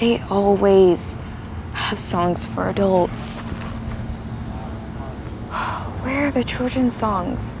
They always have songs for adults. Where are the children's songs?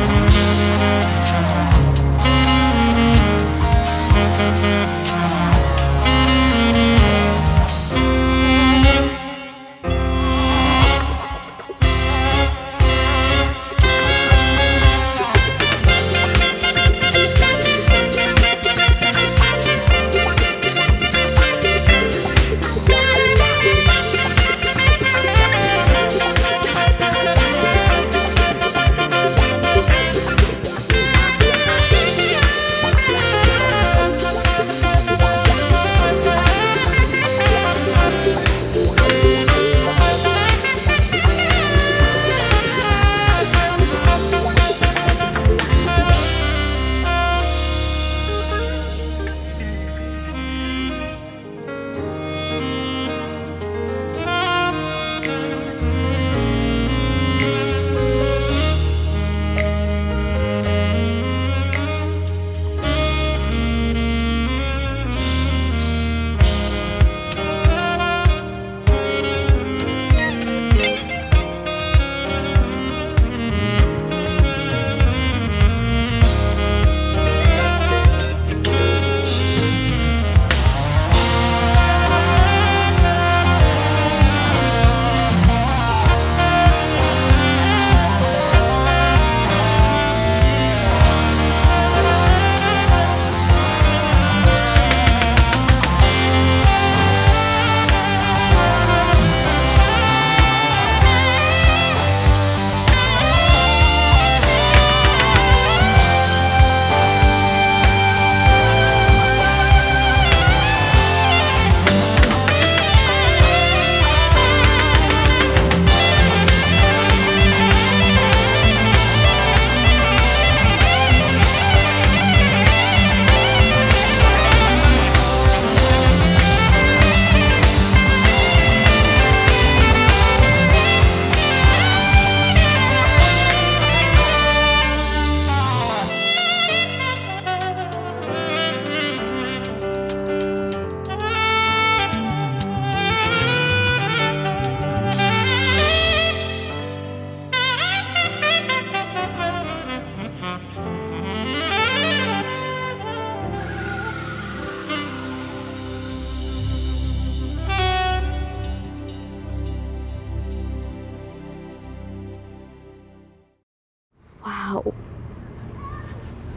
Wow.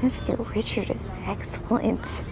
Mr. Richard is excellent.